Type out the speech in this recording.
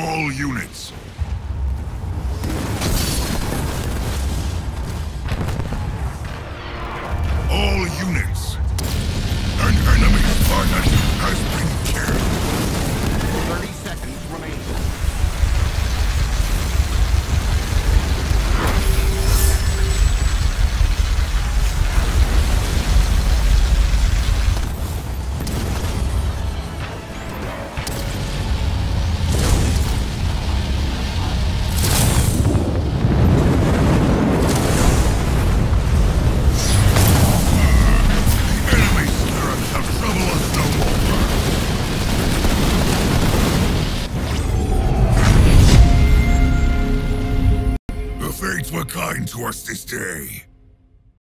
All units. All units. Fates were kind to us this day.